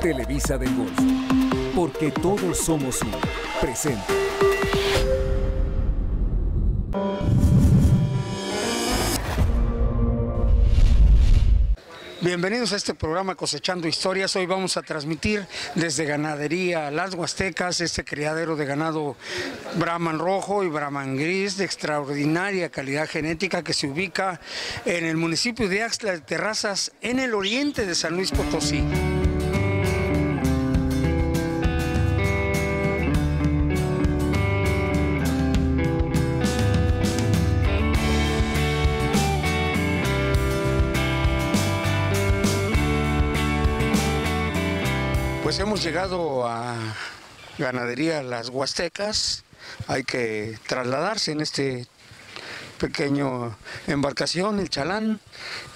Televisa del Golfo, porque todos somos uno. Presente. Bienvenidos a este programa Cosechando Historias. Hoy vamos a transmitir desde Ganadería Las Huastecas, este criadero de ganado Brahman rojo y Brahman gris de extraordinaria calidad genética que se ubica en el municipio de Axtla de Terrazas, en el oriente de San Luis Potosí. Pues hemos llegado a Ganadería Las Huastecas. Hay que trasladarse en este pequeño embarcación, el Chalán,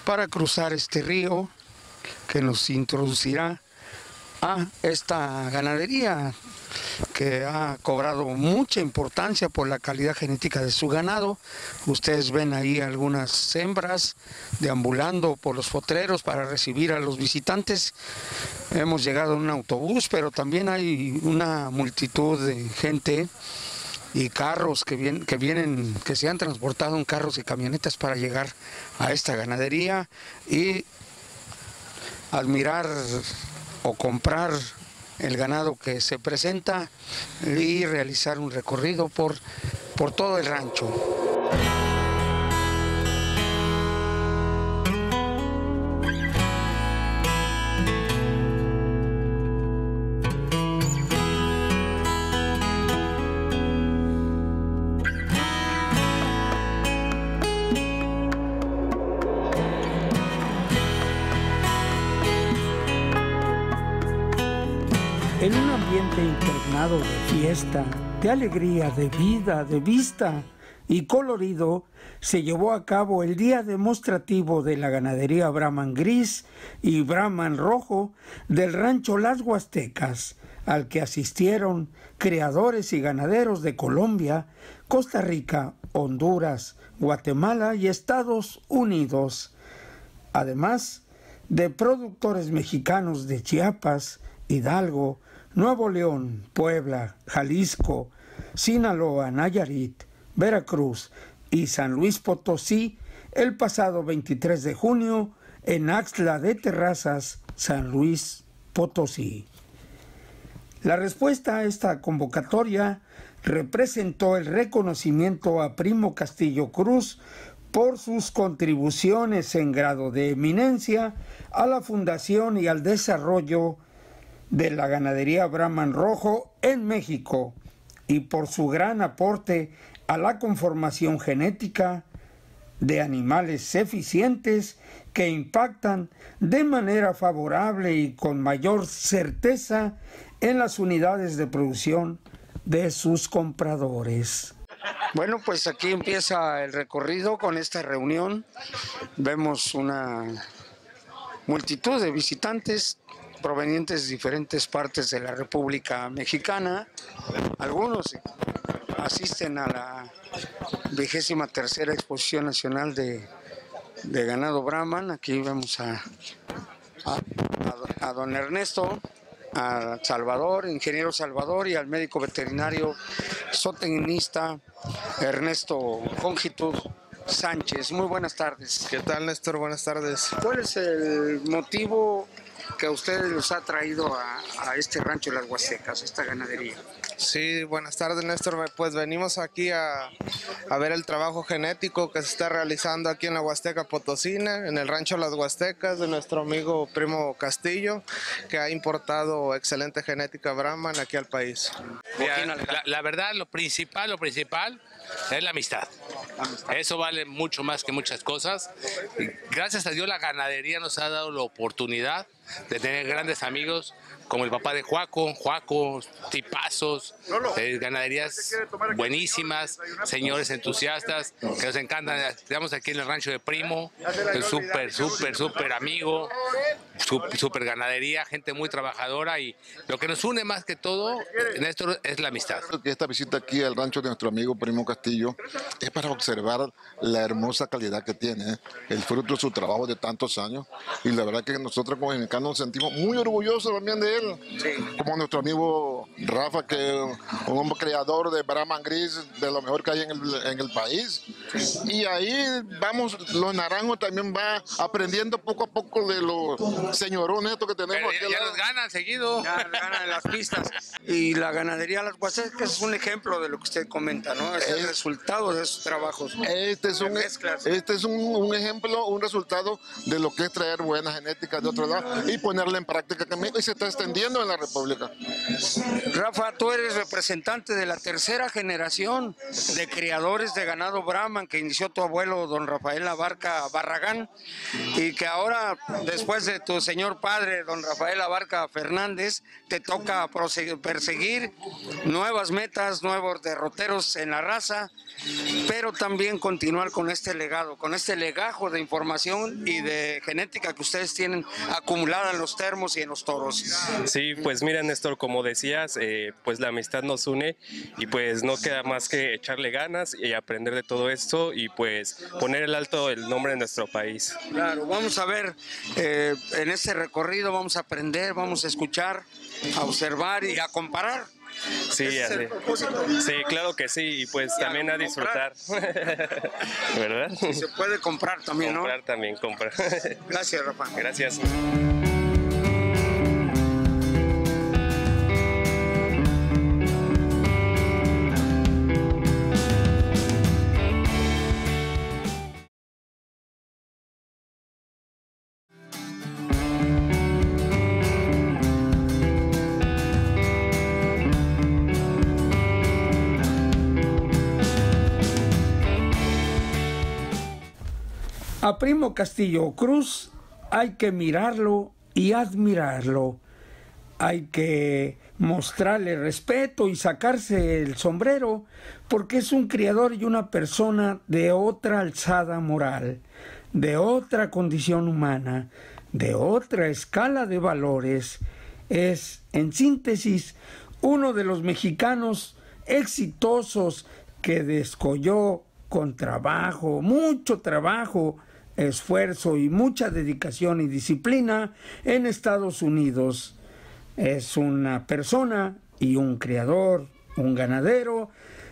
para cruzar este río que nos introducirá a esta ganadería que ha cobrado mucha importancia por la calidad genética de su ganado. Ustedes ven ahí algunas hembras deambulando por los potreros para recibir a los visitantes. Hemos llegado en un autobús, pero también hay una multitud de gente y carros que vienen, que que se han transportado en carros y camionetas para llegar a esta ganadería y admirar o comprar el ganado que se presenta y realizar un recorrido por, por todo el rancho. De alegría, de vida, de vista y colorido, se llevó a cabo el día demostrativo de la ganadería Brahman Gris y Brahman Rojo del rancho Las Huastecas, al que asistieron creadores y ganaderos de Colombia, Costa Rica, Honduras, Guatemala y Estados Unidos, además de productores mexicanos de Chiapas, Hidalgo, Nuevo León, Puebla, Jalisco, Sinaloa, Nayarit, Veracruz y San Luis Potosí el pasado 23 de junio en Axtla de Terrazas, San Luis Potosí. La respuesta a esta convocatoria representó el reconocimiento a Primo Castillo Cruz por sus contribuciones en grado de eminencia a la fundación y al desarrollo de la ganadería Brahman Rojo en México y por su gran aporte a la conformación genética de animales eficientes que impactan de manera favorable y con mayor certeza en las unidades de producción de sus compradores. Bueno, pues aquí empieza el recorrido con esta reunión. Vemos una multitud de visitantes provenientes de diferentes partes de la República Mexicana. Algunos asisten a la vigésima tercera exposición nacional de, de ganado Brahman. Aquí vemos a, a, a don Ernesto, a Salvador, ingeniero Salvador y al médico veterinario zootecnista Ernesto Congitud Sánchez. Muy buenas tardes. ¿Qué tal, Néstor? Buenas tardes. ¿Cuál es el motivo que a ustedes los ha traído a, a este rancho Las Huastecas, a esta ganadería? Sí, buenas tardes, Néstor. Pues venimos aquí a, a, ver el trabajo genético que se está realizando aquí en la Huasteca Potosina, en el rancho Las Huastecas, de nuestro amigo Primo Castillo, que ha importado excelente genética Brahman aquí al país. La, la verdad, lo principal, lo principal es la amistad. Eso vale mucho más que muchas cosas. Gracias a Dios la ganadería nos ha dado la oportunidad de tener grandes amigos como el papá de Juaco, Juaco, tipazos, eh, ganaderías buenísimas, señores entusiastas que nos encantan. Estamos aquí en el rancho de Primo, súper, súper, súper amigo, súper ganadería, gente muy trabajadora y lo que nos une más que todo, Néstor, es la amistad. Que esta visita aquí al rancho de nuestro amigo Primo Castillo es para observar la hermosa calidad que tiene, el fruto de su trabajo de tantos años y la verdad que nosotros como mexicanos nos sentimos muy orgullosos también de él. Como nuestro amigo Rafa, que es un hombre creador de Brahman Gris, de lo mejor que hay en el, en el país. Y ahí vamos, los naranjos también va aprendiendo poco a poco de los señorones estos que tenemos. Pero ya, ya nos ganan seguido. Ya ganan en las pistas. Y la ganadería Las Huastecas es un ejemplo de lo que usted comenta, ¿no? Es el resultado de esos trabajos. Este es, un, mezclas. este es un, un ejemplo, un resultado de lo que es traer buena genética de otro lado y ponerla en práctica también. Y se está extendiendo en la República. Rafa, tú eres representante de la tercera generación de criadores de ganado Brahman que inició tu abuelo, don Rafael Abarca Barragán, y que ahora, después de tu señor padre, don Rafael Abarca Fernández, te toca perseguir nuevas metas, nuevos derroteros en la raza, pero también continuar con este legado, con este legajo de información y de genética que ustedes tienen acumulada en los termos y en los toros. Sí, pues mira Néstor, como decías, eh, pues la amistad nos une y pues no queda más que echarle ganas y aprender de todo esto y pues poner el alto el nombre de nuestro país. Claro, vamos a ver eh, en este recorrido, vamos a aprender, vamos a escuchar, a observar y a comparar. Sí, Ese así. Sí, claro que sí, y pues Y también a disfrutar. ¿Verdad? Se puede comprar también, ¿no? Comprar también, comprar. Gracias, Rafa. Gracias. Primo Castillo Cruz hay que mirarlo y admirarlo. Hay que mostrarle respeto y sacarse el sombrero porque es un criador y una persona de otra alzada moral, de otra condición humana, de otra escala de valores. Es, en síntesis, uno de los mexicanos exitosos que descolló con trabajo, mucho trabajo, esfuerzo y mucha dedicación y disciplina en Estados Unidos. Es una persona y un criador, un ganadero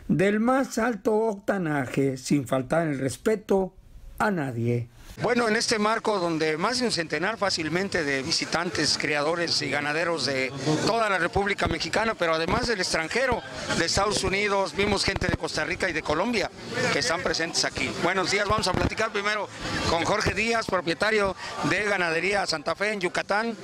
del más alto octanaje, sin faltar el respeto a nadie. Bueno, en este marco donde más de un centenar fácilmente de visitantes, criadores y ganaderos de toda la República Mexicana, pero además del extranjero, de Estados Unidos, vimos gente de Costa Rica y de Colombia que están presentes aquí. Buenos días, vamos a platicar primero con Jorge Díaz, propietario de Ganadería Santa Fe en Yucatán,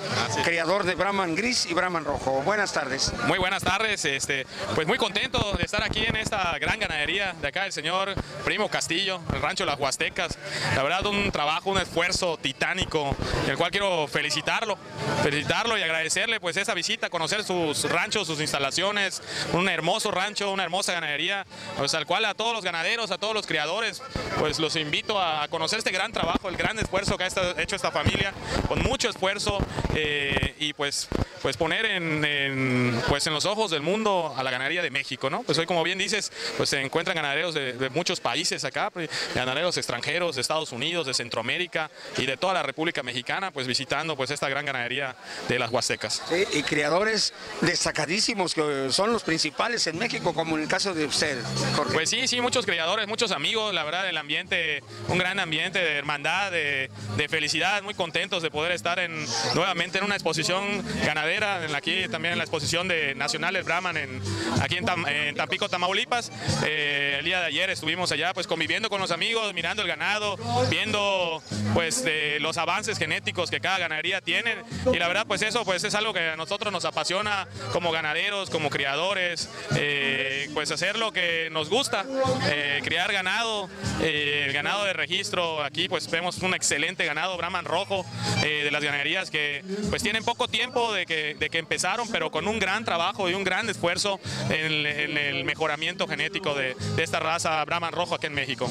criador de Brahman Gris y Brahman Rojo. Buenas tardes. Muy buenas tardes, este, pues muy contento de estar aquí en esta gran ganadería de acá del señor Primo Castillo, el rancho Las Huastecas. La verdad un trabajo, un esfuerzo titánico, el cual quiero felicitarlo, felicitarlo y agradecerle pues esa visita, conocer sus ranchos, sus instalaciones, un hermoso rancho, una hermosa ganadería, pues al cual a todos los ganaderos, a todos los criadores, pues los invito a conocer este gran trabajo, el gran esfuerzo que ha hecho esta familia, con mucho esfuerzo eh, y pues pues poner en, en, pues en los ojos del mundo a la ganadería de México, ¿no? Pues hoy, como bien dices, pues se encuentran ganaderos de, de muchos países acá, pues, ganaderos extranjeros de Estados Unidos, de Centroamérica y de toda la República Mexicana, pues visitando pues esta gran ganadería de las Huastecas. Sí, y criadores destacadísimos que son los principales en México, como en el caso de usted, Jorge. Pues sí, sí, muchos criadores, muchos amigos, la verdad, el ambiente, un gran ambiente de hermandad, de, de felicidad, muy contentos de poder estar en, nuevamente en una exposición ganadera, la- aquí también en la exposición de Nacionales Brahman, en, aquí en, Tam- en Tampico, Tamaulipas. Eh, el día de ayer estuvimos allá pues conviviendo con los amigos, mirando el ganado, viendo pues de los avances genéticos que cada ganadería tiene y la verdad pues eso pues es algo que a nosotros nos apasiona como ganaderos, como criadores, eh, pues hacer lo que nos gusta, eh, criar ganado, eh, el ganado de registro, aquí pues vemos un excelente ganado Brahman rojo eh, de las ganaderías que pues tienen poco tiempo de que, de que empezaron, pero con un gran trabajo y un gran esfuerzo en el, en el mejoramiento genético de, esta raza Brahman rojo aquí en México.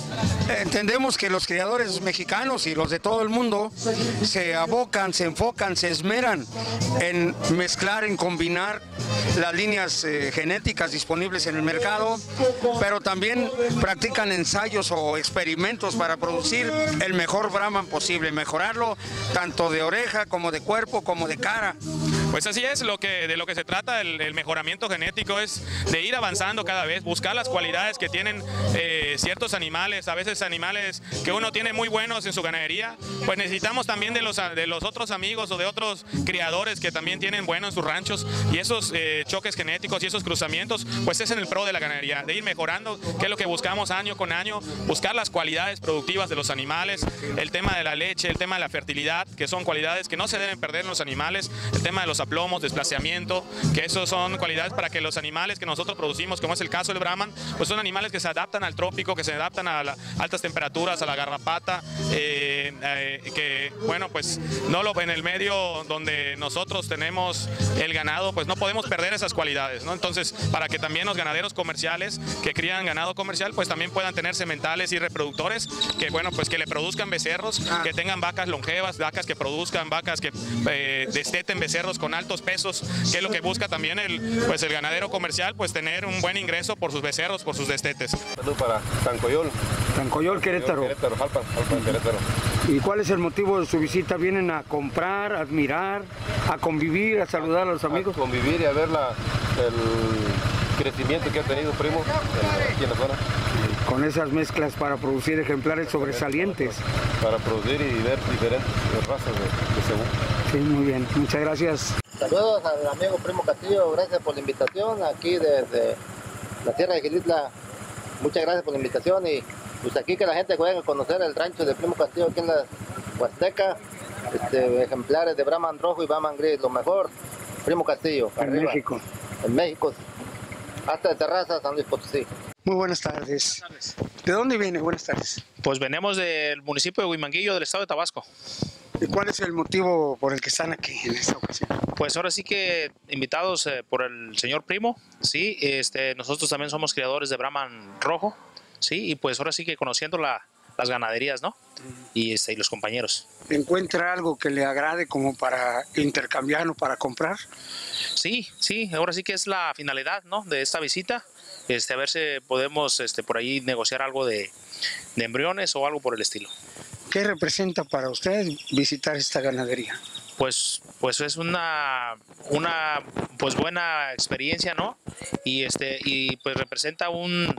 Entendemos que los criadores mexicanos y los de todo el mundo se abocan, se enfocan, se esmeran en mezclar, en combinar las líneas eh, genéticas disponibles en el mercado, pero también practican ensayos o experimentos para producir el mejor Brahman posible, mejorarlo tanto de oreja como de cuerpo como de cara. Pues así es, lo que, de lo que se trata el, mejoramiento genético es de ir avanzando cada vez, buscar las cualidades que tienen eh, ciertos animales, a veces animales que uno tiene muy buenos en su ganadería, pues necesitamos también de los, de los otros amigos o de otros criadores que también tienen bueno en sus ranchos y esos eh, choques genéticos y esos cruzamientos, pues es en el pro de la ganadería, de ir mejorando, que es lo que buscamos año con año, buscar las cualidades productivas de los animales, el tema de la leche, el tema de la fertilidad, que son cualidades que no se deben perder en los animales, el tema de los aplomos, desplazamiento, que esos son cualidades para que los animales que nosotros producimos, como es el caso del Brahman, pues son animales que se adaptan al trópico, que se adaptan a las altas temperaturas, a la garrapata, eh, eh, que bueno, pues no lo en el medio donde nosotros tenemos el ganado, pues no podemos perder esas cualidades, ¿no? Entonces, para que también los ganaderos comerciales que crían ganado comercial, pues también puedan tener sementales y reproductores que bueno, pues que le produzcan becerros, que tengan vacas longevas, vacas que produzcan, vacas que eh, desteten becerros con altos pesos, que es lo que busca también el, pues el ganadero comercial, pues tener un buen ingreso por sus becerros, por sus destetes. Salud para Tancoyol. Tancoyol, Querétaro. Querétaro, Jalpan, Jalpan, Querétaro. ¿Y cuál es el motivo de su visita? ¿Vienen a comprar, a admirar, a convivir, a saludar a los amigos? A convivir y a ver la, el crecimiento que ha tenido Primo en- aquí en la zona. Con esas mezclas para producir ejemplares sobresalientes. Para producir y ver diferentes razas de, de cebú. Sí, muy bien. Muchas gracias. Saludos al amigo Primo Castillo, gracias por la invitación aquí desde la tierra de Gilitla. Muchas gracias por la invitación y pues aquí que la gente venga a conocer el rancho de Primo Castillo aquí en la Huasteca. Este, ejemplares de Brahman rojo y Brahman gris, lo mejor. Primo Castillo, En arriba. México. En México, hasta de Terraza, San Luis Potosí. Muy buenas tardes. ¿De dónde viene? Buenas tardes. Pues venimos del municipio de Huimanguillo del estado de Tabasco. ¿Y cuál es el motivo por el que están aquí en esta ocasión? Pues ahora sí que invitados eh, por el señor Primo, sí, este, nosotros también somos criadores de Brahman rojo, sí, y pues ahora sí que conociendo la- las ganaderías, ¿no? Y, este, y los compañeros. ¿Encuentra algo que le agrade como para intercambiar o para comprar? Sí, sí, ahora sí que es la finalidad, ¿no? De esta visita, este, a ver si podemos, este, por ahí negociar algo de, de embriones o algo por el estilo. ¿Qué representa para usted visitar esta ganadería? pues pues es una una pues buena experiencia no y este y pues representa un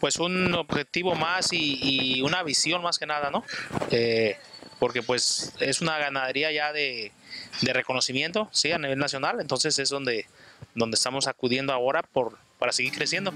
pues un objetivo más y, una visión más que nada no Eh, porque pues es una ganadería ya de, de reconocimiento sí a nivel nacional. Entonces es donde donde estamos acudiendo ahora por para seguir creciendo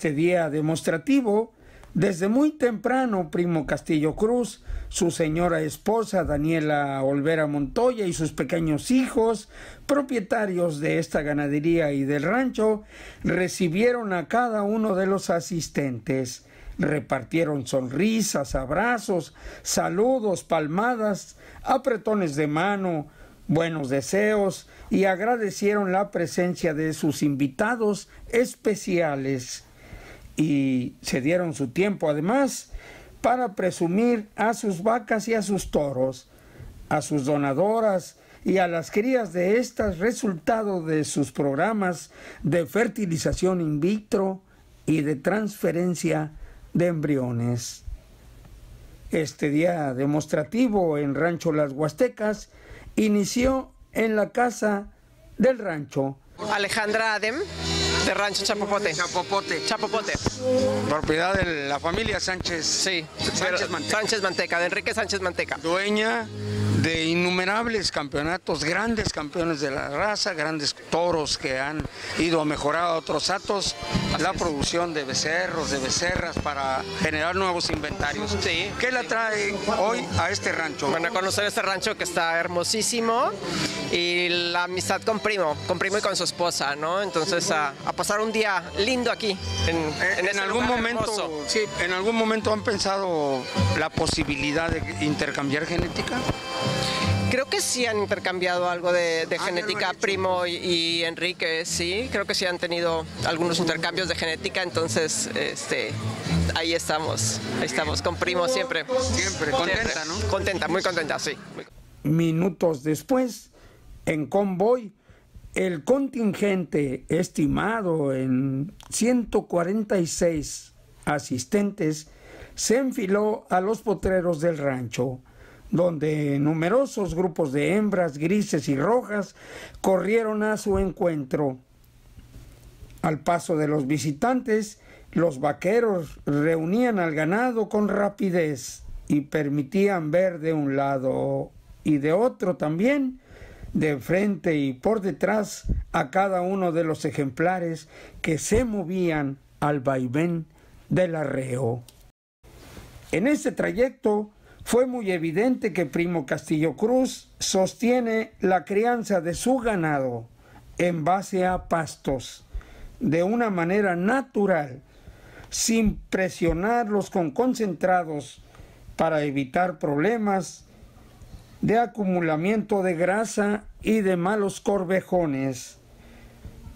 Este día demostrativo, desde muy temprano, Primo Castillo Cruz, su señora esposa Daniela Olvera Montoya y sus pequeños hijos, propietarios de esta ganadería y del rancho, recibieron a cada uno de los asistentes. Repartieron sonrisas, abrazos, saludos, palmadas, apretones de mano, buenos deseos y agradecieron la presencia de sus invitados especiales y se dieron su tiempo además para presumir a sus vacas y a sus toros, a sus donadoras y a las crías de estas resultado de sus programas de fertilización in vitro y de transferencia de embriones. Este día demostrativo en Rancho Las Huastecas inició en la casa del rancho. Alejandra Adem, de Rancho Chapopote. Chapopote. Chapopote. Propiedad de la familia Sánchez. Sí. Sánchez Manteca. Sánchez Manteca, de Enrique Sánchez Manteca. Dueña de innumerables campeonatos, grandes campeones de la raza, grandes toros que han ido a mejorar a otros atos, la producción de becerros, de becerras para generar nuevos inventarios. Sí. ¿Qué la trae hoy a este rancho? Bueno, conocer este rancho que está hermosísimo y la amistad con Primo, con Primo y con su esposa, ¿no? Entonces a, a pasar un día lindo aquí. En, En, en este algún momento, hermoso. sí, en algún momento han pensado la posibilidad de intercambiar genética. Creo que sí han intercambiado algo de, de genética, Primo y, y Enrique, sí. Creo que sí han tenido algunos intercambios de genética, entonces este, ahí estamos, ahí estamos, con Primo siempre. Siempre, contenta, ¿no? Contenta, muy contenta, sí. Minutos después, en convoy, el contingente estimado en 146 asistentes se enfiló a los potreros del rancho, donde numerosos grupos de hembras grises y rojas corrieron a su encuentro. Al paso de los visitantes, los vaqueros reunían al ganado con rapidez y permitían ver de un lado y de otro también, de frente y por detrás, a cada uno de los ejemplares que se movían al vaivén del arreo. En este trayecto fue muy evidente que Primo Castillo Cruz sostiene la crianza de su ganado en base a pastos, de una manera natural, sin presionarlos con concentrados para evitar problemas de acumulamiento de grasa y de malos corvejones,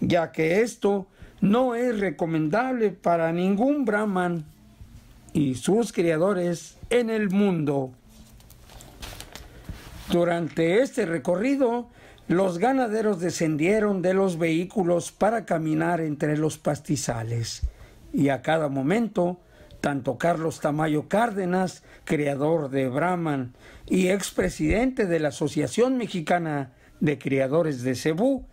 ya que esto no es recomendable para ningún brahman y sus criadores en el mundo. Durante este recorrido, los ganaderos descendieron de los vehículos para caminar entre los pastizales y a cada momento, tanto Carlos Tamayo Cárdenas, creador de Brahman y expresidente de la Asociación Mexicana de Criadores de Cebú,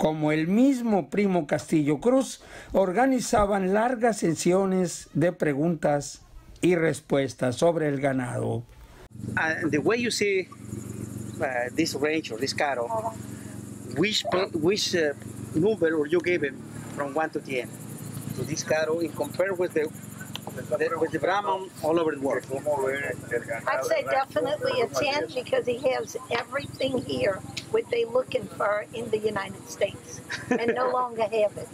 como el mismo primo Castillo Cruz, organizaban largas sesiones de preguntas y respuestas sobre el ganado. Uh, the way you see uh, this range or this cattle, which which uh, number you give him from one to ten to this cattle in compare with the with the Brahman all over the world? I'd say definitely a 10 because he has everything here what they looking for in the United States and no longer have it.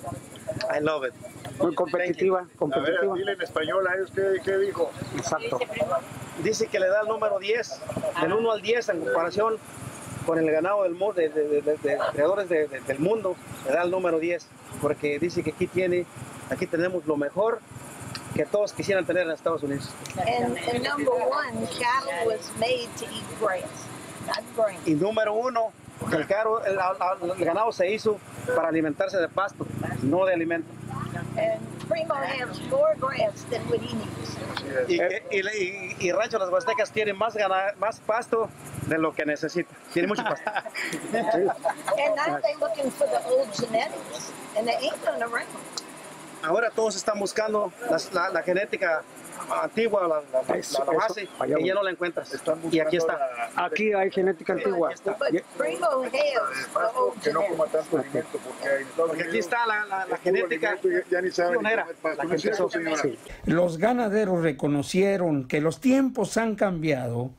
I love it. Muy competitiva, competitiva. dile en español a ellos qué, qué dijo. Exacto. Dice que le da el número 10, del 1 al 10 en comparación con el ganado del mundo, de, de- de- de creadores de- de- del mundo, le da el número 10, porque dice que aquí tiene, aquí tenemos lo mejor que todos quisieran tener en Estados Unidos. And, and number one, cattle was made to eat grass, not grain. Y número uno, que el, caro, el, el ganado se hizo para alimentarse de pasto, no de alimento. And Primo has more grass than what he needs. Y, y, y- y Rancho Las Huastecas tiene más, gana- más pasto de lo que necesita. Tiene mucho pasto. And now they looking for the old genetics, and they ain't none around. Ahora todos están buscando las- la, la genética antigua, la, la- la- Eso, la base, eso, y ya no la encuentras. Y aquí está. Aquí hay genética antigua. But Primo has the old genetics. Porque aquí está la, la- la genética pionera, la que empezó. Los ganaderos reconocieron que los tiempos han cambiado,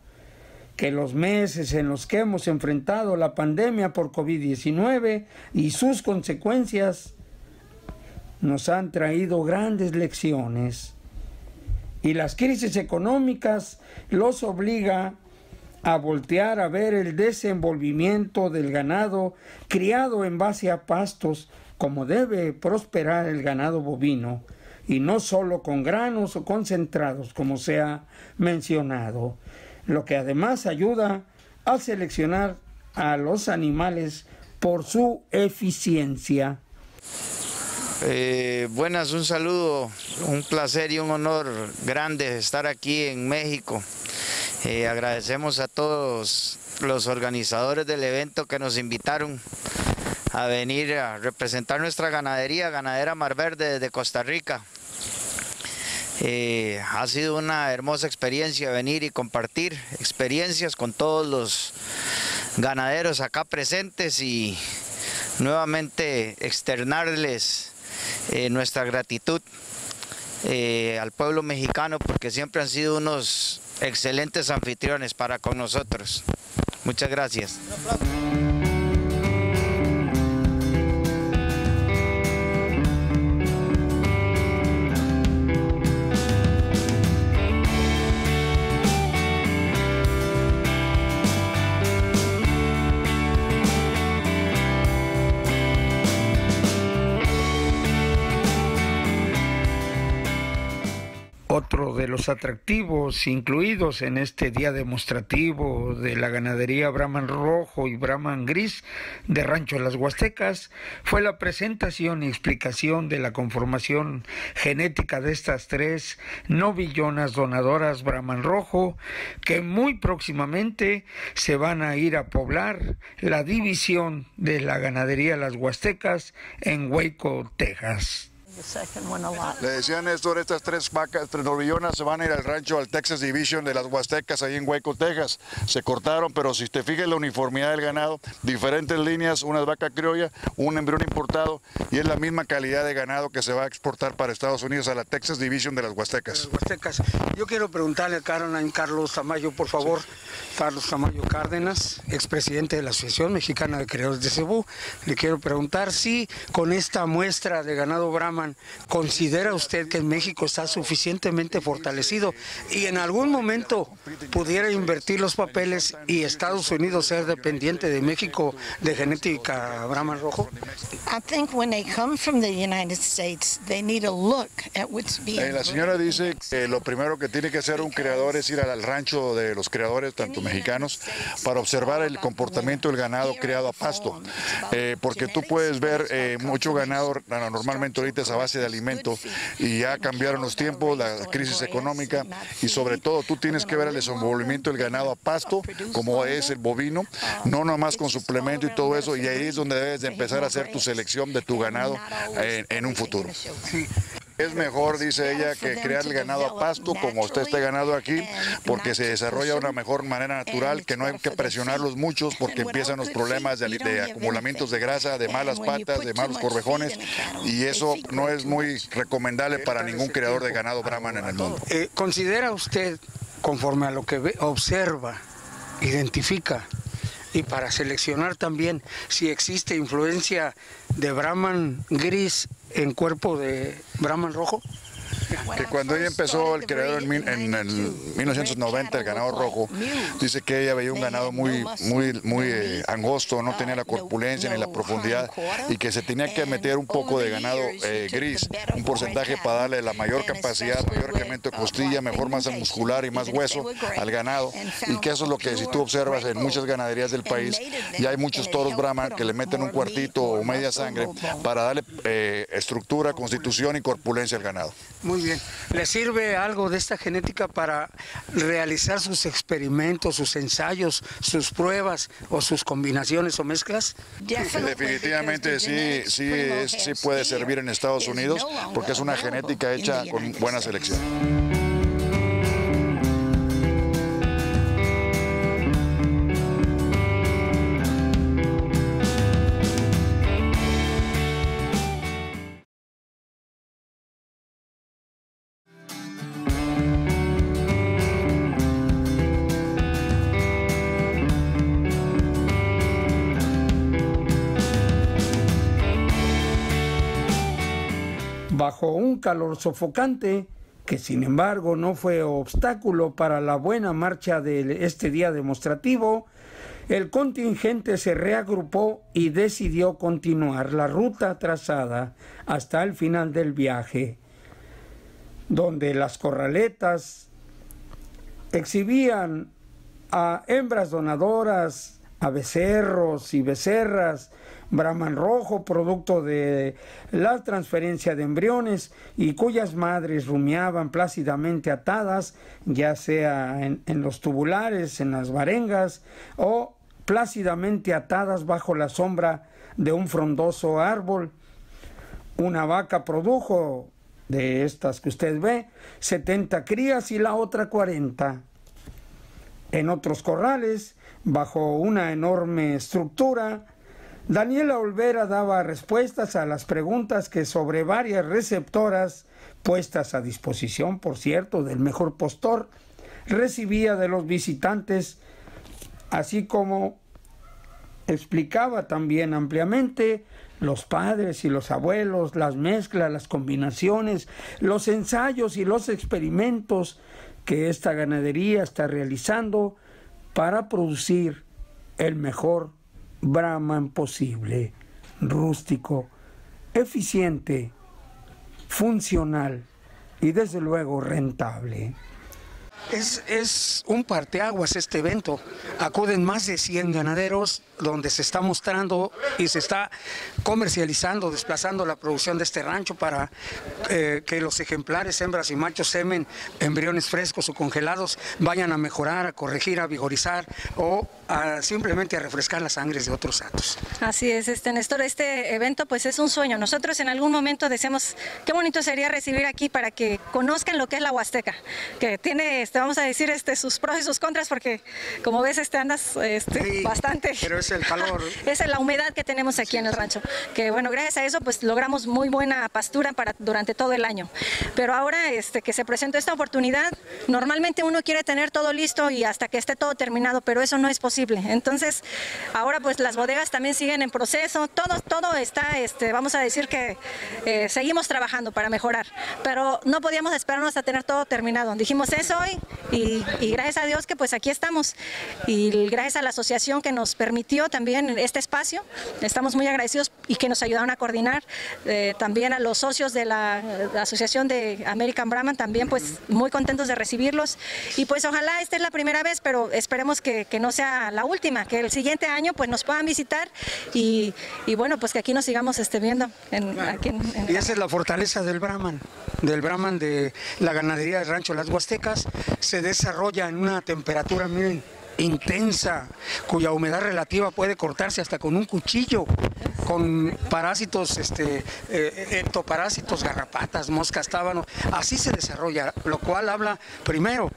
que los meses en los que hemos enfrentado la pandemia por COVID-19 y sus consecuencias nos han traído grandes lecciones. Y las crisis económicas los obliga a voltear a ver el desenvolvimiento del ganado criado en base a pastos como debe prosperar el ganado bovino y no solo con granos o concentrados como se ha mencionado, lo que además ayuda a seleccionar a los animales por su eficiencia. Eh, buenas, un saludo, un placer y un honor grande estar aquí en México. Eh, agradecemos a todos los organizadores del evento que nos invitaron a venir a representar nuestra ganadería, Ganadera Mar Verde de Costa Rica. Eh, ha sido una hermosa experiencia venir y compartir experiencias con todos los ganaderos acá presentes y nuevamente externarles eh, nuestra gratitud eh, al pueblo mexicano porque siempre han sido unos excelentes anfitriones para con nosotros. Muchas gracias. Los atractivos incluidos en este día demostrativo de la ganadería Brahman Rojo y Brahman Gris de Rancho Las Huastecas fue la presentación y explicación de la conformación genética de estas tres novillonas donadoras Brahman Rojo que muy próximamente se van a ir a poblar la división de la ganadería Las Huastecas en Waco, Texas. Le decía Néstor, estas tres vacas, tres novillonas se van a ir al rancho al Texas Division de las Huastecas ahí en Hueco, Texas. Se cortaron, pero si te fijas la uniformidad del ganado, diferentes líneas, una vaca criolla, un embrión importado y es la misma calidad de ganado que se va a exportar para Estados Unidos a la Texas Division de las Huastecas. Huastecas. Yo quiero preguntarle a Carlos Tamayo, por favor. Carlos Tamayo Cárdenas, expresidente de la Asociación Mexicana de Creadores de Cebú. Le quiero preguntar si con esta muestra de ganado Considera usted que México está suficientemente fortalecido y en algún momento pudiera invertir los papeles y Estados Unidos ser dependiente de México de genética Brahman rojo? I think when they come from the United States, they need to look at what's being la señora dice que lo primero que tiene que hacer un creador es ir al rancho de los creadores, tanto mexicanos, para observar el comportamiento del ganado criado a pasto. Eh, porque tú puedes ver eh, mucho ganado, normalmente ahorita a base de alimento, y ya cambiaron los tiempos, la crisis económica, y sobre todo tú tienes que ver el desenvolvimiento del ganado a pasto, como es el bovino, no nomás con suplemento y todo eso, y ahí es donde debes de empezar a hacer tu selección de tu ganado en, en un futuro. Es mejor, dice ella, que crear el ganado a pasto como está este ganado aquí, porque se desarrolla de una mejor manera natural, que no hay que presionarlos muchos porque empiezan los problemas de, de acumulamientos de grasa, de malas patas, de malos corvejones, y eso no es muy recomendable para ningún criador de ganado Brahman en el mundo. Eh, ¿Considera usted, conforme a lo que ve, observa, identifica, y para seleccionar también si existe influencia de Brahman gris en cuerpo de Brahman rojo? Que cuando ella empezó el creador en, mil- en el 1990 el ganado rojo dice que ella veía un ganado muy muy muy eh, angosto no tenía la corpulencia ni la profundidad y que se tenía que meter un poco de ganado eh, gris un porcentaje para darle la mayor capacidad mayor incremento de costilla mejor masa muscular y más hueso al ganado. y que eso es lo que si tú observas en muchas ganaderías del país ya hay muchos toros Brahma que le meten un cuartito o media sangre para darle eh, estructura constitución y corpulencia al ganado. Muy bien. ¿Le sirve algo de esta genética para realizar sus experimentos, sus ensayos, sus pruebas o sus combinaciones o mezclas? Definitivamente sí, sí, sí puede servir en Estados Unidos porque es una genética hecha con buena selección. Calor sofocante que sin embargo no fue obstáculo para la buena marcha de este día demostrativo, el contingente se reagrupó y decidió continuar la ruta trazada hasta el final del viaje, donde las corraletas exhibían a hembras donadoras, a becerros y becerras, Brahman rojo, producto de la transferencia de embriones y cuyas madres rumiaban plácidamente atadas, ya sea en, en los tubulares, en las varengas o plácidamente atadas bajo la sombra de un frondoso árbol. Una vaca produjo de estas que usted ve 70 crías y la otra 40. En otros corrales, bajo una enorme estructura, Daniela Olvera daba respuestas a las preguntas que sobre varias receptoras, puestas a disposición, por cierto, del mejor postor, recibía de los visitantes, así como explicaba también ampliamente los padres y los abuelos, las mezclas, las combinaciones, los ensayos y los experimentos que esta ganadería está realizando para producir el mejor Brahman posible, rústico, eficiente, funcional y desde luego rentable. Es, es, un parteaguas este evento. Acuden más de 100 ganaderos donde se está mostrando y se está comercializando, desplazando la producción de este rancho para eh, que los ejemplares, hembras y machos semen, embriones frescos o congelados, vayan a mejorar, a corregir, a vigorizar o a, simplemente a refrescar las sangres de otros atos. Así es, este Néstor, este evento pues es un sueño. Nosotros en algún momento decíamos qué bonito sería recibir aquí para que conozcan lo que es la Huasteca, que tiene, este, vamos a decir, este, sus pros y sus contras, porque como ves, este, andas este, Sí, bastante. Pero es el calor. Es la humedad que tenemos aquí en el rancho. Que bueno, gracias a eso pues logramos muy buena pastura para durante todo el año. Pero ahora este, que se presentó esta oportunidad, normalmente uno quiere tener todo listo y hasta que esté todo terminado, pero eso no es posible. Entonces, ahora pues las bodegas también siguen en proceso, todo, todo está, este, vamos a decir que eh, seguimos trabajando para mejorar, pero no podíamos esperarnos a tener todo terminado. Dijimos es hoy y, y gracias a Dios que pues aquí estamos y gracias a la asociación que nos permitió también este espacio, estamos muy agradecidos y que nos ayudaron a coordinar, eh, también a los socios de la, la Asociación de American Brahman también pues muy contentos de recibirlos y pues ojalá esta es la primera vez, pero esperemos que, que no sea la última, que el siguiente año pues nos puedan visitar y, y bueno pues que aquí nos sigamos este, viendo en, aquí en- en- Y esa es la fortaleza del Brahman, del Brahman de la ganadería del rancho Las Huastecas. Se desarrolla en una temperatura, miren, intensa, cuya humedad relativa puede cortarse hasta con un cuchillo, con parásitos, este, eh, ectoparásitos, garrapatas, moscas, tábanos. Así se desarrolla, lo cual habla primero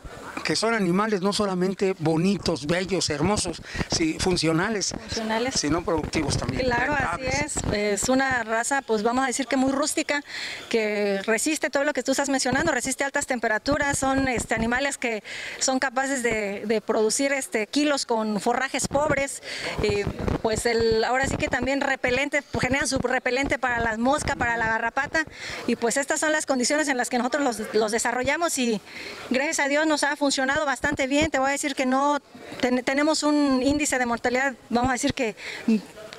que son animales no solamente bonitos, bellos, hermosos, sí, funcionales, Funcionales. sino productivos también. Claro, así es. Es una raza, pues vamos a decir que muy rústica, que resiste todo lo que tú estás mencionando, resiste altas temperaturas, son este, animales que son capaces de, de producir este, kilos con forrajes pobres, y, pues el, ahora sí que también repelente, generan su repelente para las moscas, para la garrapata, y pues estas son las condiciones en las que nosotros los, desarrollamos y gracias a Dios nos ha funcionado bastante bien. Te voy a decir que no ten- tenemos un índice de mortalidad, vamos a decir que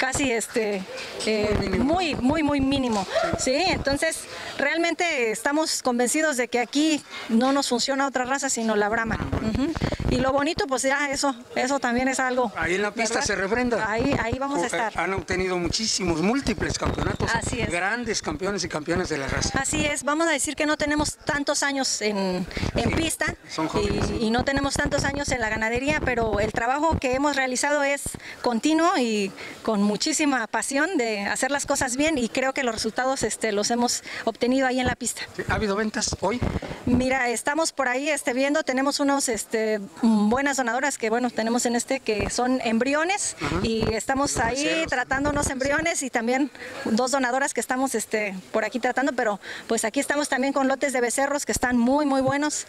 casi este eh, muy muy muy mínimo sí entonces realmente estamos convencidos de que aquí no nos funciona otra raza sino la brahma Ujú. y lo bonito pues ya eso eso también es algo Ahí en la pista ¿verdad? se refrenda. ahí ahí vamos a Eh, estar Han obtenido muchísimos, múltiples campeonatos. Así es. Grandes campeones y campeones de la raza. Así es, vamos a decir que no tenemos tantos años en, en pista son jóvenes, y, y no tenemos tantos años en la ganadería, pero el trabajo que hemos realizado es continuo y con muchísima pasión de hacer las cosas bien y creo que los resultados este, los hemos obtenido ahí en la pista. ¿Ha habido ventas hoy? Mira, estamos por ahí este, viendo, tenemos unos este, buenas donadoras que bueno, tenemos en este que son embriones Ajá. y estamos Los ahí becerros. tratando unos embriones y también dos donadoras que estamos este, por aquí tratando, pero pues aquí estamos también con lotes de becerros que están muy muy buenos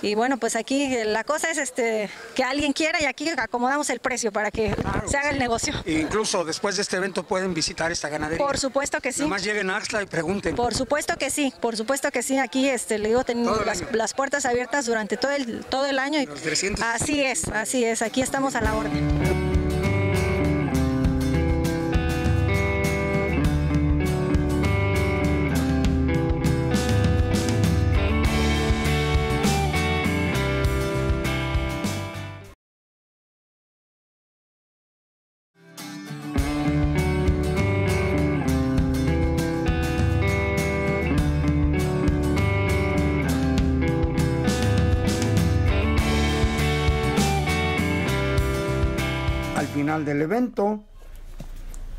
y bueno, pues aquí eh, la cosa es este que alguien quiera y aquí acomodamos el precio para que se haga el negocio. E incluso después de este evento pueden visitar esta ganadería. Por supuesto que sí. Nomás lleguen a Axla y pregunten. Por supuesto que sí, por supuesto que sí. Aquí este, le digo, tenemos las, puertas abiertas durante todo el, todo el año. y- Los 300. Así es, así es. Aquí estamos a la orden. Del evento,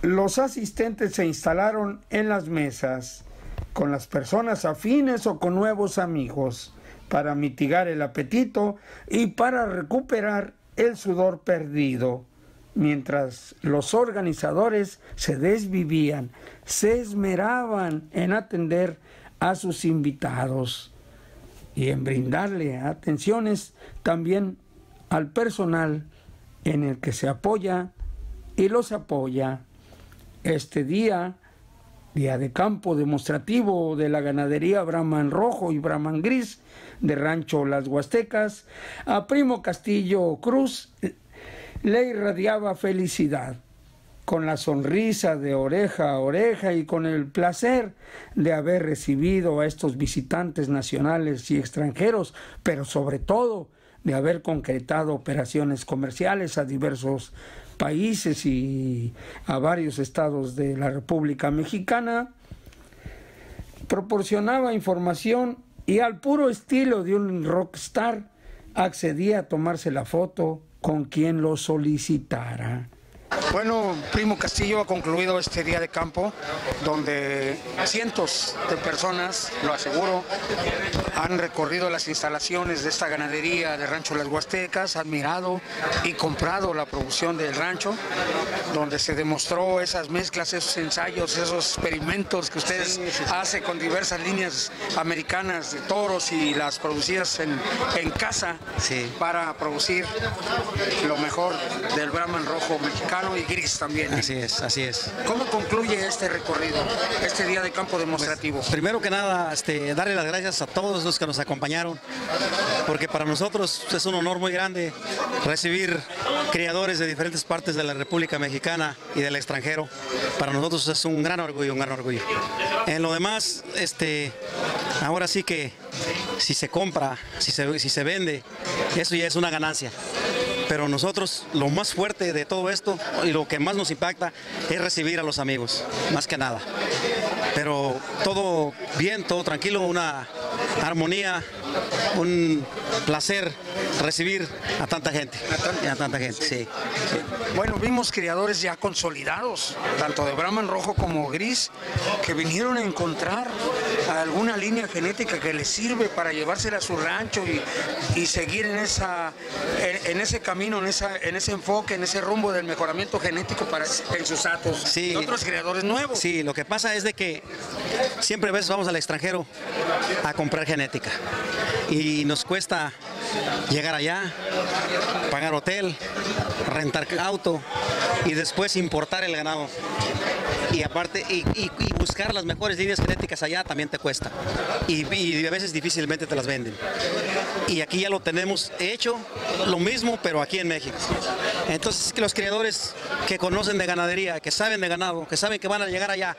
los asistentes se instalaron en las mesas con las personas afines o con nuevos amigos para mitigar el apetito y para recuperar el sudor perdido, mientras los organizadores se desvivían, se esmeraban en atender a sus invitados y en brindarle atenciones también al personal en el que se apoya y los apoya. Este día, día de campo demostrativo de la ganadería Brahman Rojo y Brahman Gris de Rancho Las Huastecas, a Primo Castillo Cruz le irradiaba felicidad con la sonrisa de oreja a oreja y con el placer de haber recibido a estos visitantes nacionales y extranjeros, pero sobre todo de haber concretado operaciones comerciales a diversos países y a varios estados de la República Mexicana, proporcionaba información y al puro estilo de un rockstar accedía a tomarse la foto con quien lo solicitara. Bueno, Primo Castillo ha concluido este día de campo donde cientos de personas, lo aseguro, han recorrido las instalaciones de esta ganadería de Rancho Las Huastecas, admirado y comprado la producción del rancho, donde se demostró esas mezclas, esos ensayos, esos experimentos que ustedes hacen con diversas líneas americanas de toros y las producidas en, en casa para producir lo mejor del Brahman rojo mexicano y gris también. Así es, así es. ¿Cómo concluye este recorrido, este día de campo demostrativo? Pues, primero que nada, este, darle las gracias a todos los que nos acompañaron, porque para nosotros es un honor muy grande recibir criadores de diferentes partes de la República Mexicana y del extranjero. Para nosotros es un gran orgullo, un gran orgullo. En lo demás, este, ahora sí que si se compra, si se, si se vende, eso ya es una ganancia pero nosotros lo más fuerte de todo esto y lo que más nos impacta es recibir a los amigos, más que nada. Pero todo bien, todo tranquilo, una armonía, un placer recibir a tanta gente. A tanta gente, sí. Bueno, vimos criadores ya consolidados, tanto de Brahman rojo como gris, que vinieron a encontrar alguna línea genética que les sirve para llevársela a su rancho y, seguir en, esa, en, ese camino, en, esa, en ese enfoque, en ese rumbo del mejoramiento genético para, en sus atos. Sí. otros criadores nuevos. Sí, lo que pasa es de que siempre a veces vamos al extranjero a comprar genética y nos cuesta llegar allá, pagar hotel, rentar auto y después importar el ganado. Y aparte, y, buscar las mejores líneas genéticas allá también te cuesta. Y, a veces difícilmente te las venden. Y aquí ya lo tenemos hecho, lo mismo, pero aquí en México. Entonces, los criadores que conocen de ganadería, que saben de ganado, que saben que van a llegar allá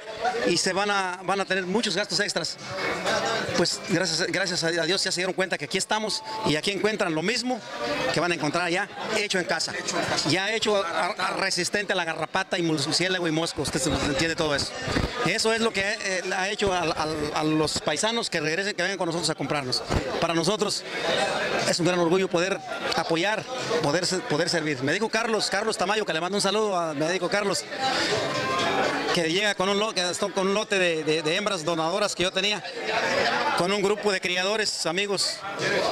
y se van a, van a tener muchos gastos extras, pues gracias, gracias a Dios ya se dieron cuenta que aquí estamos y aquí encuentran lo mismo que van a encontrar allá, hecho en casa. Ya hecho resistente a la garrapata y murciélago y mosco, usted entiende todo eso. Eso es lo que eh, ha hecho a, los paisanos que regresen, que vengan con nosotros a comprarnos. Para nosotros es un gran orgullo poder apoyar, poder, poder servir. Me dijo Carlos, Carlos Tamayo, que le mando un saludo a, me dijo Carlos, que llega con un, lote, de, hembras donadoras que yo tenía, con un grupo de criadores, amigos,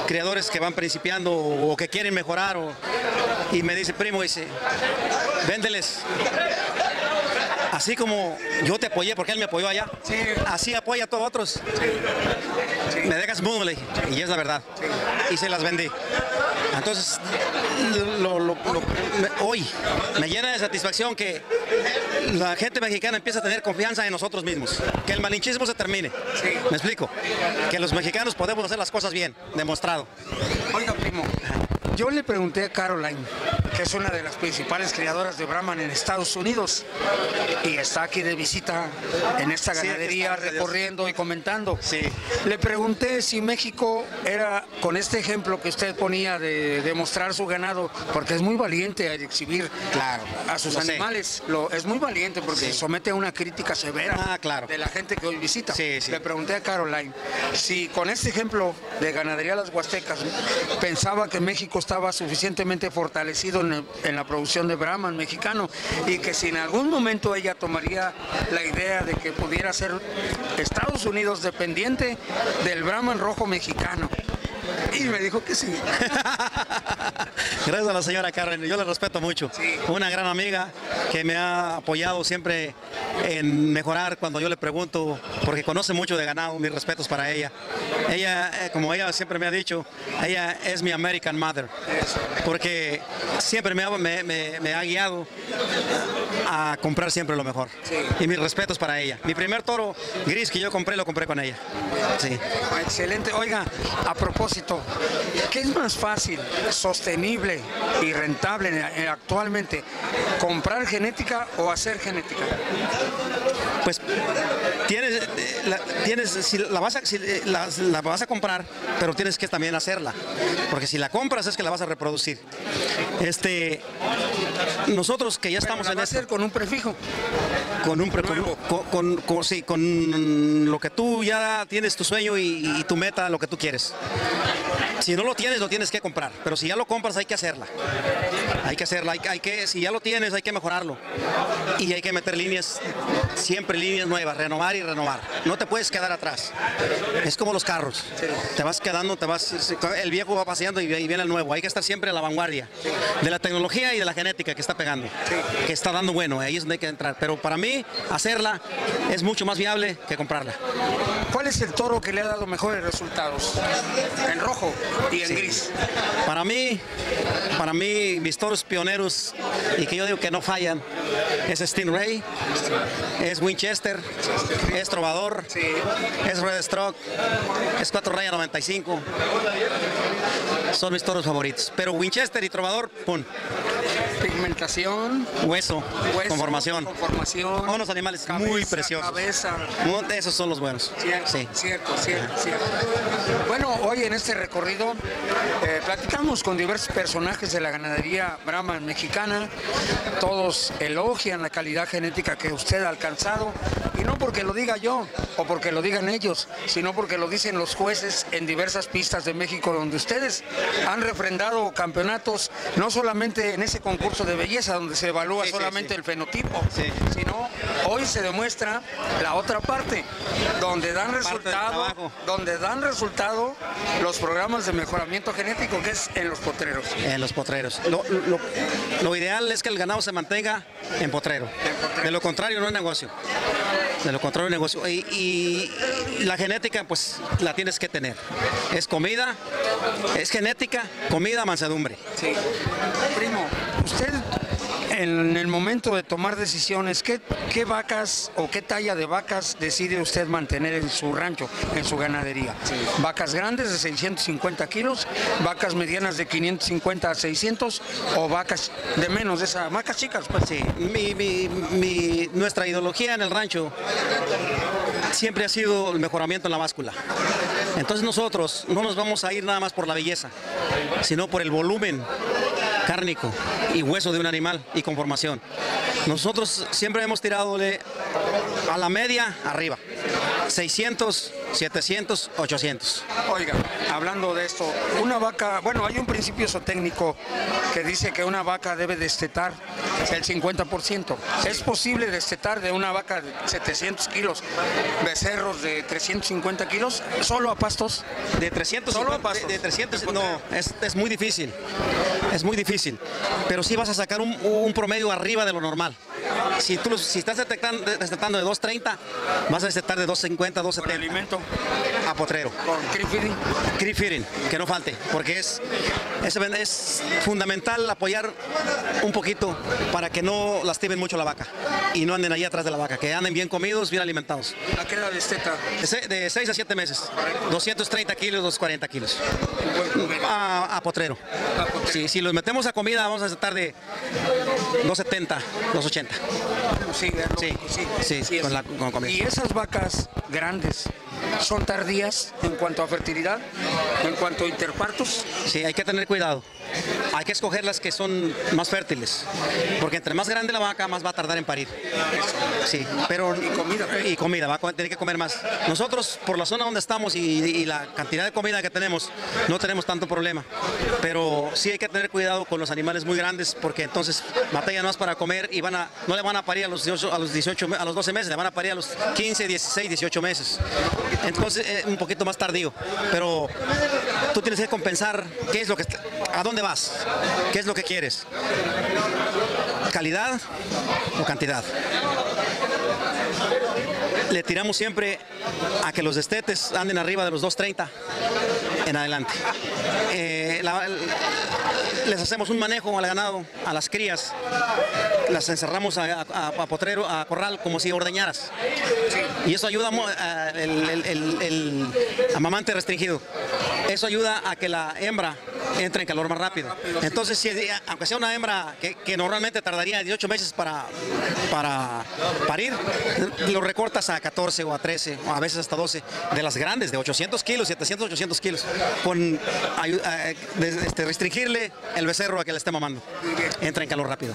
criadores que van principiando o, que quieren mejorar. y me dice, primo, dice, véndeles así como yo te apoyé porque él me apoyó allá, así apoya a todos otros. Me dejas mudo, le y es la verdad. Y se las vendí. Entonces, hoy me llena de satisfacción que la gente mexicana empieza a tener confianza en nosotros mismos, que el malinchismo se termine. Me explico, que los mexicanos podemos hacer las cosas bien, demostrado. Oiga, primo, yo le pregunté a Caroline, que es una de las principales criadoras de Brahman en Estados Unidos, y está aquí de visita en esta ganadería recorriendo y comentando. Sí. Le pregunté si México era, con este ejemplo que usted ponía de demostrar su ganado, porque es muy valiente a exhibir claro, a sus animales, lo, es muy valiente porque se somete a una crítica severa ah, claro. de la gente que hoy visita. Sí, Le pregunté a Caroline si con este ejemplo de ganadería Las Huastecas pensaba que México estaba suficientemente fortalecido en, la producción de Brahman mexicano y que si en algún momento ella tomaría la idea de que pudiera ser Estados Unidos dependiente del Brahman rojo mexicano. Y me dijo que sí. Gracias a la señora Karen, yo la respeto mucho. Una gran amiga que me ha apoyado siempre en mejorar cuando yo le pregunto, porque conoce mucho de ganado, mis respetos para ella. Ella, eh, como ella siempre me ha dicho, ella es mi American Mother, porque siempre me ha, me, ha guiado a comprar siempre lo mejor. Y mis respetos para ella. Mi primer toro gris que yo compré, lo compré con ella. Sí. Excelente. Oiga, a propósito, ¿qué es más fácil, sostenible y rentable actualmente? ¿Comprar genética o hacer genética? Pues tienes, eh, la, tienes si la vas, a, si eh, la, la vas a comprar, pero tienes que también hacerla. Porque si la compras es que la vas a reproducir. Este, nosotros que ya estamos la en va a esto. hacer con un prefijo. Con un pre- con, con- con- con- sí, con lo que tú ya tienes tu sueño y, y tu meta, lo que tú quieres. Si no lo tienes, lo tienes que comprar. Pero si ya lo compras, hay que hacerla. Hay que hacerla. Hay, hay que, si ya lo tienes, hay que mejorarlo. Y hay que meter líneas, siempre líneas nuevas, renovar y renovar. No te puedes quedar atrás. Es como los carros. Te vas quedando, te vas, el viejo va paseando y y viene el nuevo. Hay que estar siempre a la vanguardia de la tecnología y de la genética que está pegando, que está dando bueno. Ahí es donde hay que entrar. Pero para mí, hacerla es mucho más viable que comprarla. ¿Cuál es el toro que le ha dado mejores resultados? En rojo y en gris. Para mí, para mí, mis toros pioneros y que yo digo que no fallan, es Stingray, es Winchester, es Trovador, es Red Stroke, es 4 raya 95. Son mis toros favoritos. Pero Winchester y Trovador, pum, Pigmentación, hueso, Hueso, conformación. conformación, Unos animales muy preciosos. cabeza. Esos son los buenos. Cierto, Sí. cierto, cierto, cierto. Bueno, hoy en este recorrido eh, platicamos con diversos personajes de la ganadería Brahma mexicana. Todos elogian la calidad genética que usted ha alcanzado. Y no porque lo diga yo o porque lo digan ellos, sino porque lo dicen los jueces en diversas pistas de México donde ustedes han refrendado campeonatos, no solamente en ese concurso de belleza donde se evalúa Sí, solamente sí. el fenotipo, sino hoy se demuestra la otra parte, donde dan resultado, donde dan resultado los programas de mejoramiento genético que es en los potreros. En los potreros. Lo, lo- lo ideal es que el ganado se mantenga en potrero. De lo contrario, no es negocio. De lo contrario, es negocio. Y, y la genética, pues la tienes que tener. Es comida, es genética, comida, mansedumbre. Sí. Primo, usted en el momento de tomar decisiones, ¿qué, qué vacas o qué talla de vacas decide usted mantener en su rancho, en su ganadería? ¿Vacas grandes de 650 kilos, vacas medianas de 550 a 600 o vacas de menos de esas, vacas chicas? Pues Sí, mi, mi- mi- nuestra ideología en el rancho siempre ha sido el mejoramiento en la báscula. Entonces nosotros no nos vamos a ir nada más por la belleza, sino por el volumen cárnico y hueso de un animal y conformación. Nosotros siempre hemos tirado a la media arriba, 600, 700, 800. Oiga, hablando de esto, una vaca, bueno, hay un principio zootécnico que dice que una vaca debe destetar el 50%. ¿Es posible destetar de una vaca de 700 kilos becerros de 350 kilos solo a pastos? De 300, Solo a de, pastos. de 300, no, es, es muy difícil, es muy difícil, pero sí vas a sacar un, un promedio arriba de lo normal. Si tú si estás detectando, de 2.30, vas a destetar de 2.50, 2.70. alimento? A potrero. Con creep feeding. Creep feeding, que no falte, porque es, es, es fundamental apoyar un poquito para que no lastimen mucho la vaca y no anden ahí atrás de la vaca, que anden bien comidos, bien alimentados. ¿A qué edad desteta? De 6 a 7 meses, 230 kilos, 240 kilos. A, a potrero. Sí, si los metemos a comida, vamos a estar de 270, 280. Sí, es lo- Sí, sí, sí, con la con. Y esas vacas grandes son tardías en cuanto a fertilidad, en cuanto a interpartos. Sí, hay que tener cuidado. Hay que escoger las que son más fértiles, porque entre más grande la vaca, más va a tardar en parir. Sí, pero y comida, y comida, va a tener que comer más. Nosotros por la zona donde estamos y, y la cantidad de comida que tenemos, no tenemos tanto problema. Pero sí hay que tener cuidado con los animales muy grandes, porque entonces batallan más para comer y van a, no le van a parir a los 18, a los 18, me- a los 12 meses, le van a parir a los 15, 16, 18 meses. Entonces es un poquito más tardío, pero tú tienes que compensar qué es lo que, a dónde qué es lo que quieres, calidad o cantidad. Le tiramos siempre a que los destetes anden arriba de los 2.30 en adelante. Eh, les hacemos un manejo al ganado, a las crías, las encerramos a, a- a potrero, a corral, como si ordeñaras. Y eso ayuda mu- a el, el- el- el amamante restringido. Eso ayuda a que la hembra entre en calor más rápido. Entonces, si, aunque sea una hembra que, normalmente tardaría 18 meses para, parir, lo recortas a 14 o a 13 o a veces hasta 12 de las grandes, de 800 kilos, 700, 800 kilos, con eh, este, restringirle el becerro a que le esté mamando. Entra en calor rápido.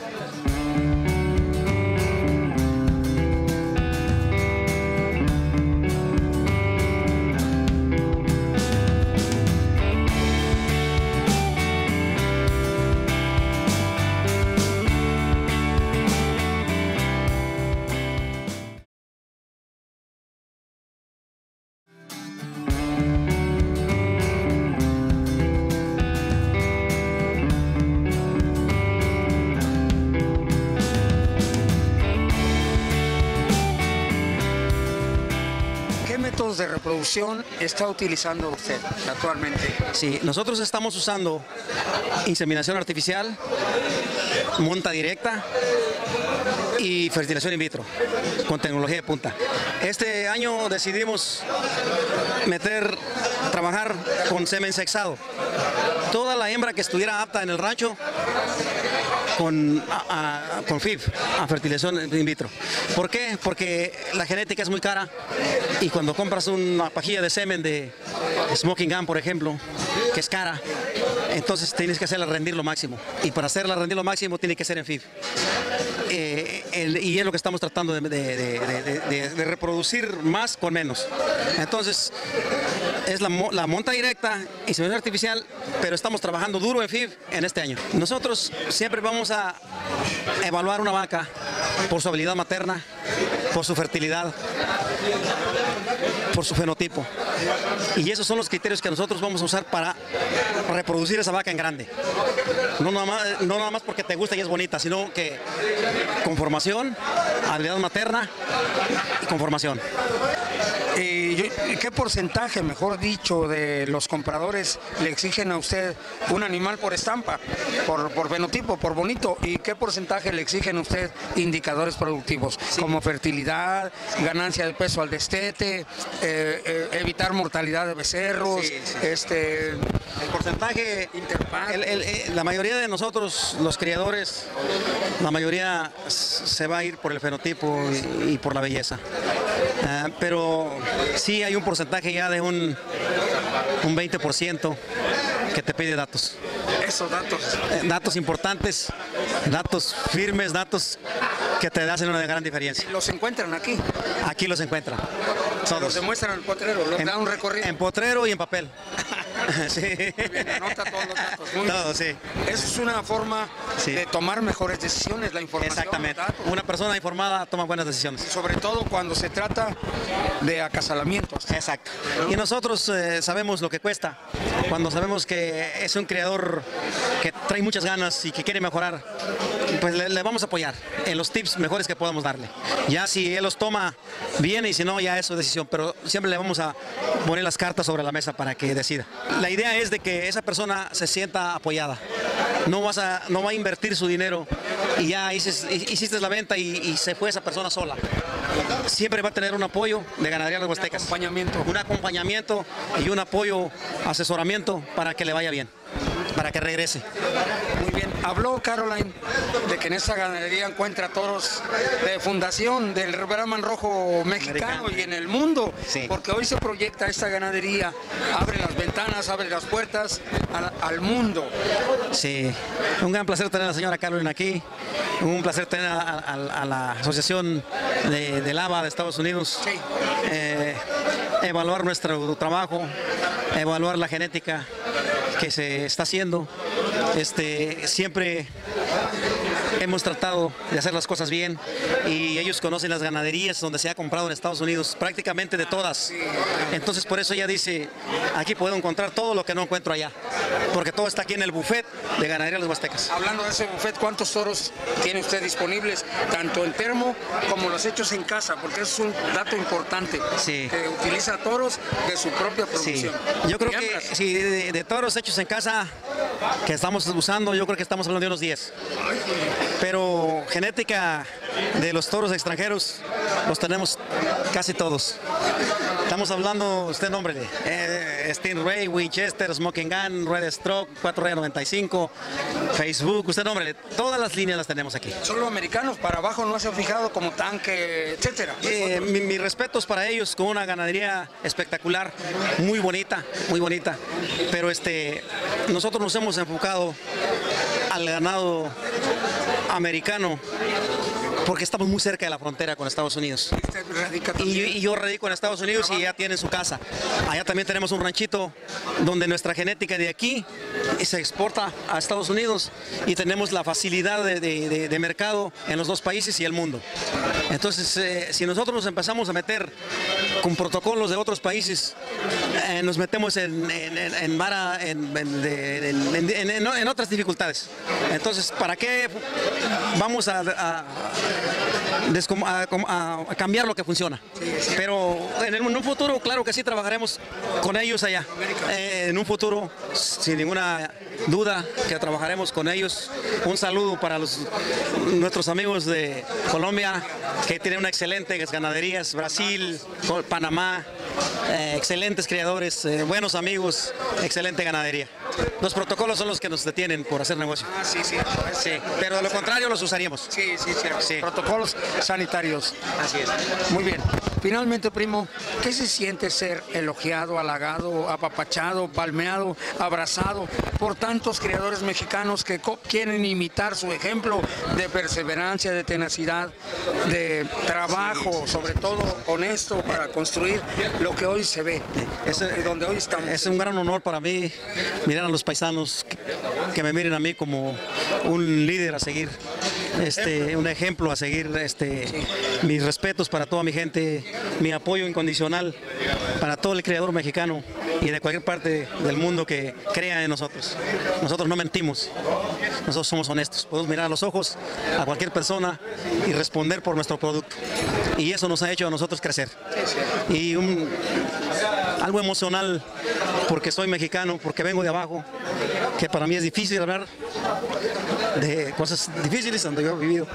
Está utilizando usted actualmente? Sí, nosotros estamos usando inseminación artificial, monta directa y fertilización in vitro con tecnología de punta. Este año decidimos meter, trabajar con semen sexado. Toda la hembra que estuviera apta en el rancho con, a- a- con FIV, a fertilización in vitro. ¿Por qué? Porque la genética es muy cara y cuando compras una pajilla de semen de Smoking Gun, por ejemplo, que es cara, entonces tienes que hacerla rendir lo máximo. Y para hacerla rendir lo máximo tiene que ser en FIV. Eh, y es lo que estamos tratando de, reproducir más con menos. Entonces, es la, mo- la monta directa, inseminación artificial, pero estamos trabajando duro en FIV en este año. Nosotros siempre vamos a evaluar una vaca por su habilidad materna, por su fertilidad, por su fenotipo. Y esos son los criterios que nosotros vamos a usar para reproducir esa vaca en grande. No nada más, porque te gusta y es bonita, sino que conformación, habilidad materna y conformación. ¿Y yo- y qué porcentaje, mejor dicho, de los compradores le exigen a usted un animal por estampa, por, por fenotipo, por bonito? ¿Y qué porcentaje le exigen a usted indicadores productivos, como fertilidad, ganancia de peso al destete, eh, eh, evitar mortalidad de becerros, este... El porcentaje, el- el- eh, la mayoría de nosotros, los criadores, la mayoría se va a ir por el fenotipo y, y por la belleza. Ah, pero sí hay un porcentaje ya de un, un 20% que te pide datos. Esos datos. Eh, datos importantes, datos firmes, datos que te hacen una gran diferencia. Los encuentran aquí. Aquí los encuentran. Los Todos. demuestran en el potrero, los En- da un recorrido. En potrero y en papel. sí. Anota todos los datos. Muy bien. Todo, sí. Eso es una forma Sí. de tomar mejores decisiones, la información. Exactamente. Una persona informada toma buenas decisiones. Sobre todo cuando se trata de acasalamientos. Exacto. Y nosotros eh, sabemos lo que cuesta. Cuando sabemos que es un creador que trae muchas ganas y que quiere mejorar, pues le, le vamos a apoyar en los tips mejores que podamos darle. Ya si él los toma bien y si no, ya es su decisión. Pero siempre le vamos a poner las cartas sobre la mesa para que decida. La idea es de que esa persona se sienta apoyada. No, vas a, no va a invertir su dinero y ya hiciste, hiciste la venta y, y se fue esa persona sola. Siempre va a tener un apoyo de Ganadería Las Huastecas. acompañamiento. Un acompañamiento y un apoyo, asesoramiento para que le vaya bien, para que regrese. Muy bien. Habló Caroline de que en esta ganadería encuentra toros de fundación del Brahman Rojo mexicano y en el mundo. Porque hoy se proyecta esta ganadería, abre las ventanas, abre las puertas al, al mundo. Sí, un gran placer tener a la señora Carolina aquí, un placer tener a, a- a la Asociación de, del ABA de Estados Unidos, Eh, evaluar nuestro trabajo, evaluar la genética que se está haciendo, este, siempre hemos tratado de hacer las cosas bien y ellos conocen las ganaderías donde se ha comprado en Estados Unidos, prácticamente de todas. Entonces por eso ella dice, aquí puedo encontrar todo lo que no encuentro allá, porque todo está aquí en el buffet de Ganadería Los Huastecas. Hablando de ese buffet, ¿cuántos toros tiene usted disponibles, tanto en termo como los hechos en casa? Porque es un dato importante. Sí. Que utiliza toros de su propia producción. Yo creo que si de, de toros hechos en casa que estamos usando, yo creo que estamos hablando de unos 10. Pero genética de los toros extranjeros los tenemos casi todos. Estamos hablando, usted nómbrele, eh, Stingray, Winchester, Smoking Gun, Red Stroke, 4 Raya 95, Facebook, usted nómbrele, todas las líneas las tenemos aquí. Solo americanos, para abajo no se ha fijado como tanque, etcétera. Eh, mi- mis respetos para ellos, con una ganadería espectacular, muy bonita, muy bonita. Pero este, nosotros nos hemos enfocado al ganado americano porque estamos muy cerca de la frontera con Estados Unidos. Y, y yo radico en Estados Unidos y ya tienen su casa. Allá también tenemos un ranchito donde nuestra genética de aquí se exporta a Estados Unidos y tenemos la facilidad de, de- de- de mercado en los dos países y el mundo. Entonces, eh, si nosotros nos empezamos a meter con protocolos de otros países, eh, nos metemos en, en, en- en vara- en- otras dificultades. Entonces, ¿para qué vamos a, a- com- a- a cambiar lo que funciona? Pero en, el- en un futuro, claro que sí, trabajaremos con ellos allá. Eh, en un futuro, sin ninguna duda, que trabajaremos con ellos. Un saludo para los, nuestros amigos de Colombia, que tienen una excelente ganaderías, Brasil, Panamá, eh, excelentes criadores, eh, buenos amigos, excelente ganadería. Los protocolos son los que nos detienen por hacer negocio. sí, sí. Sí, pero de lo contrario los usaríamos. Sí, sí, sí. Protocolos sanitarios. Así es. Muy bien. Finalmente, primo, ¿qué se siente ser elogiado, halagado, apapachado, palmeado, abrazado por tantos criadores mexicanos que quieren imitar su ejemplo de perseverancia, de tenacidad, de trabajo, sobre todo honesto para construir lo que hoy se ve, y donde hoy estamos? Es un gran honor para mí mirar a los paisanos que, que me miren a mí como un líder a seguir, este, un ejemplo a seguir. Este, mis respetos para toda mi gente, mi apoyo incondicional para todo el creador mexicano y de cualquier parte del mundo que crea en nosotros. Nosotros no mentimos, nosotros somos honestos. Podemos mirar a los ojos a cualquier persona y responder por nuestro producto. Y eso nos ha hecho a nosotros crecer. Y algo emocional porque soy mexicano, porque vengo de abajo, que para mí es difícil hablar de cosas difíciles donde yo he vivido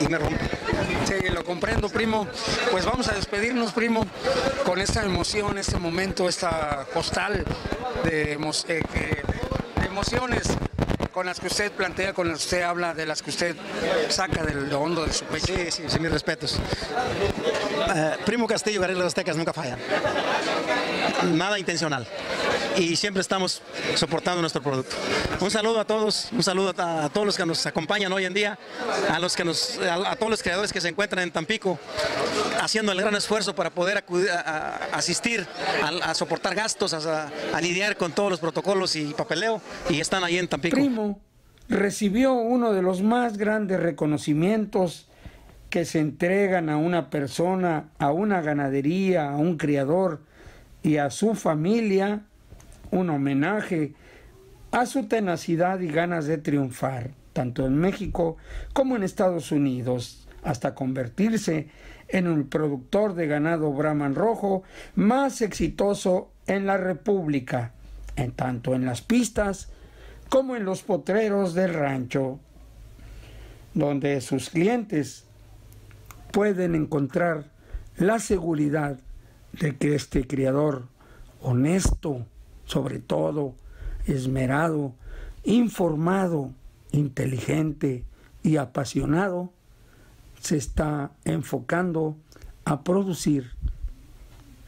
y me rompe. Sí, lo comprendo, primo. Pues vamos a despedirnos, primo, con esta emoción, este momento, esta postal de, eh, de emociones con las que usted plantea, con las que usted habla, de las que usted saca del hondo de su pecho. Sí, sí, sí, mis respetos. Eh, Primo Castillo, Garela Los Aztecas nunca fallan. Nada intencional. Y siempre estamos soportando nuestro producto. Un saludo a todos, un saludo a, a todos los que nos acompañan hoy en día, a los que nos, a, a todos los creadores que se encuentran en Tampico, haciendo el gran esfuerzo para poder acudir a, asistir, a, soportar gastos, a lidiar con todos los protocolos y papeleo, y están ahí en Tampico. Primo recibió uno de los más grandes reconocimientos que se entregan a una persona, a una ganadería, a un criador y a su familia, un homenaje a su tenacidad y ganas de triunfar, tanto en México como en Estados Unidos, hasta convertirse en el productor de ganado Brahman rojo más exitoso en la República, en tanto en las pistas como en los potreros del rancho, donde sus clientes pueden encontrar la seguridad de que este criador honesto, sobre todo, esmerado, informado, inteligente y apasionado, se está enfocando a producir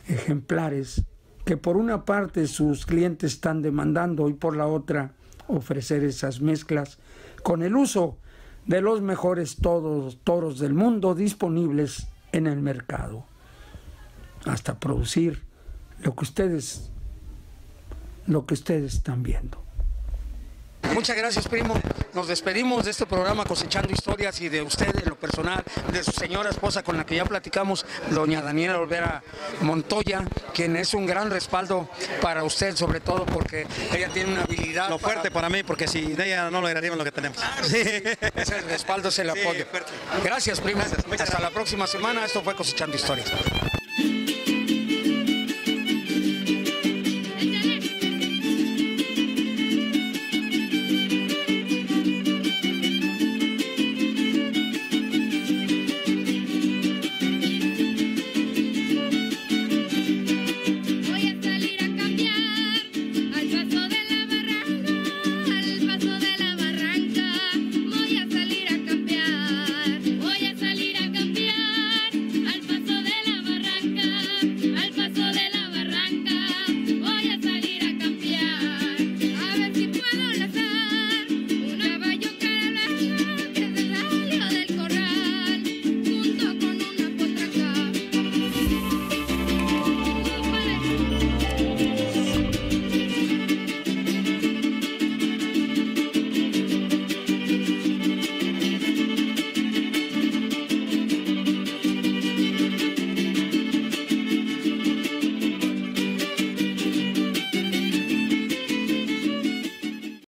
ejemplares que por una parte sus clientes están demandando y por la otra ofrecer esas mezclas con el uso de los mejores toros, toros del mundo disponibles en el mercado, hasta producir lo que ustedes lo que ustedes están viendo. Muchas gracias, primo. Nos despedimos de este programa cosechando historias y de usted en lo personal, de su señora esposa con la que ya platicamos, doña Daniela Olvera Montoya, quien es un gran respaldo para usted, sobre todo porque ella tiene una habilidad. Lo fuerte para mí, porque si de ella no lograríamos lo que tenemos. Sí. Es el respaldo, es el apoyo. Gracias, primo. Hasta la próxima semana. Esto fue Cosechando Historias.